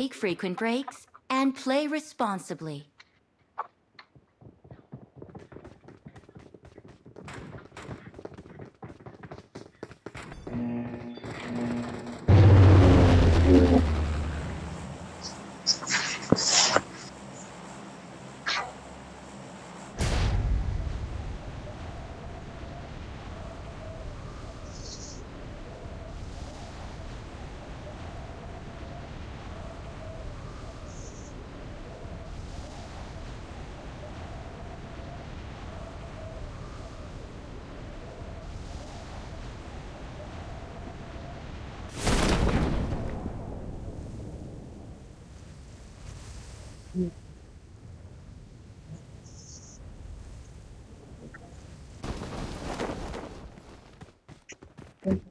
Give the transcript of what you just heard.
Take frequent breaks and play responsibly.